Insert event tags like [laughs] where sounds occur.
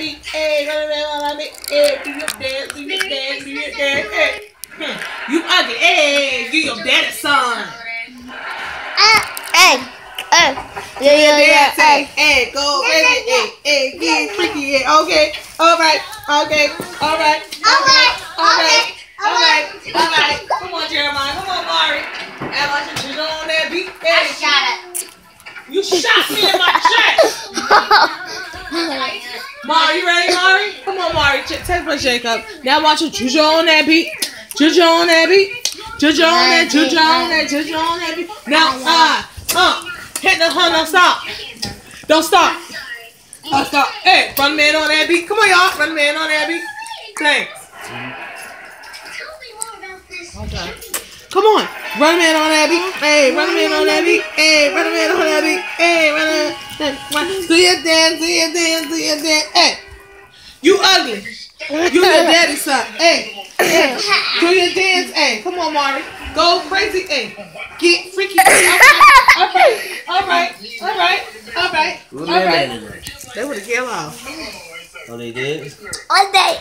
beat. Hey, run around on that beat. Hey, do your dance, do your dance, do your dance. Hey, hmm. you ugly. Hey, you your daddy's son. Hey, hey, yeah, yeah, yeah, Hey, hey. hey, go crazy. Hey, hey, get freaky. Hey, okay, all right, okay, all right, all right, all right, all right, all right. Come on, Jeremiah. Come on, Mari. Act like you're on that beat. Hey, you shot me in my chest. [laughs] Mari, you ready, Mari? Come on, Mari. Ch- Take my shake up. Now watch it. Juju on that beat. Juju on that beat. Juju on that. Juju on that. Juju on that beat. Now, uh, uh, hit the hun. Don't stop. Don't stop. Don't stop. Hey, run man on that beat. Come on, y'all. Run man on that beat. Thanks. Okay. Come on. Run man on that beat. Hey, run man on that beat. Hey, run man on that beat. Hey, run man. Run. Do your dance, do your dance, do your dance. Hey, you ugly. You your daddy's son. Hey, hey, do your dance. Hey, come on, Mari. Go crazy. Hey, get freaky. All right, all right, all right, all right, all What right. that man in there? They would have killed off. Oh, they did? One day.